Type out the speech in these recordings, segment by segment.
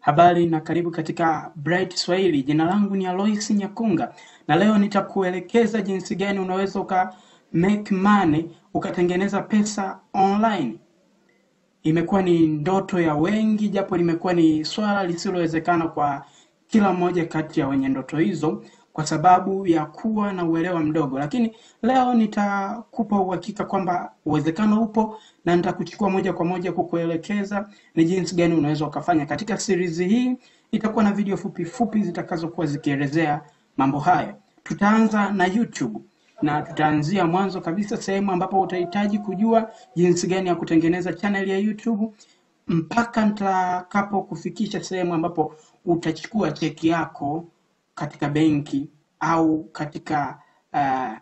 Habari na karibu katika Bright Swahili. Jina langu ni Alois Nyakunga na leo nitakuelekeza jinsi gani unaweza uka make money ukatengeneza pesa online. Imekuwa ni ndoto ya wengi, japo limekuwa ni swala lisilowezekana kwa kila mmoja kati ya wenye ndoto hizo kwa sababu ya kuwa na uelewa mdogo, lakini leo nitakupa uhakika kwamba uwezekano upo na nitakuchukua moja kwa moja kukuelekeza ni jinsi gani unaweza ukafanya. Katika series hii itakuwa na video fupi fupi zitakazokuwa zikielezea mambo haya. Tutaanza na YouTube na tutaanzia mwanzo kabisa, sehemu ambapo utahitaji kujua jinsi gani ya kutengeneza channel ya YouTube mpaka nitakapo kufikisha sehemu ambapo utachukua cheki yako katika benki au katika uh,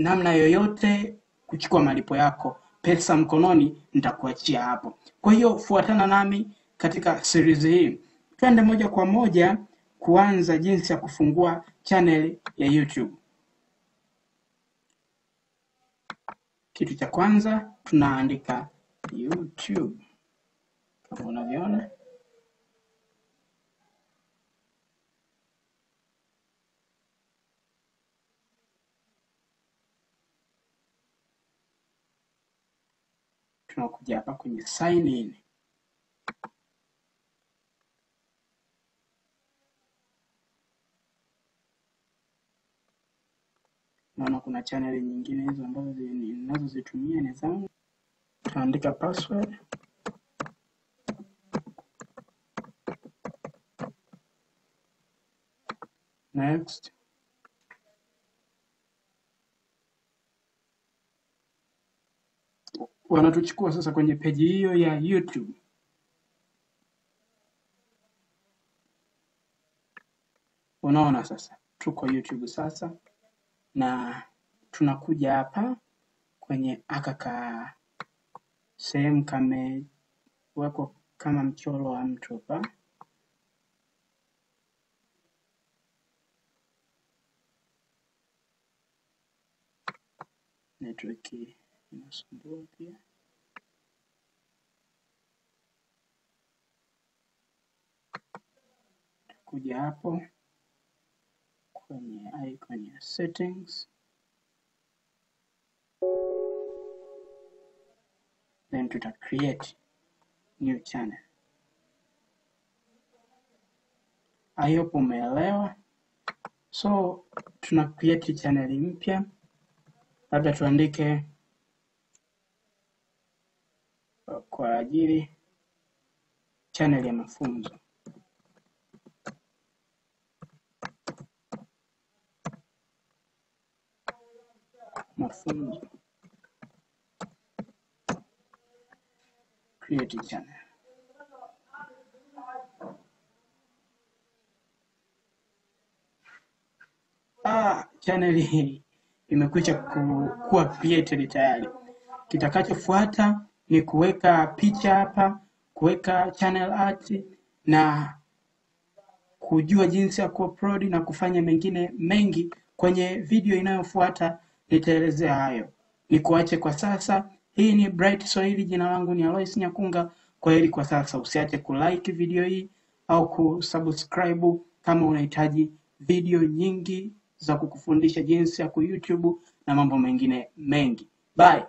namna yoyote kuchukua malipo yako pesa mkononi, nitakuachia hapo. Kwa hiyo fuatana nami katika series hii, twende moja kwa moja kuanza jinsi ya kufungua channel ya YouTube. Kitu cha kwanza tunaandika YouTube kama unavyoona. Tunakuja hapa kwenye sign in. Naona kuna channel nyingine hizo ambazo zi- ninazozitumia ni zangu. Tunaandika password next. Wanatuchukua sasa kwenye peji hiyo ya YouTube. Unaona sasa tuko YouTube sasa, na tunakuja hapa kwenye aka ka sehemu kamewekwa kama mchoro wa mtu hapa. Network inasumbua pia. Kuja hapo kwenye icon ya settings, then tuta create new channel. I umeelewa. So tuna create channel mpya, labda tuandike kwa ajili channel ya mafunzo. Mafunzo create channel. Ah, channel hii imekwisha ku, kuwa created tayari. Kitakachofuata ni kuweka picha hapa, kuweka channel art na kujua jinsi ya kuupload na kufanya mengine mengi. Kwenye video inayofuata nitaelezea hayo. Nikuache kwa sasa. Hii ni Bright Swahili, jina langu ni Alois Nyakunga. Kwa heri kwa sasa, usiache kulike video hii au kusubscribe kama unahitaji video nyingi za kukufundisha jinsi ya ku YouTube na mambo mengine mengi. Bye.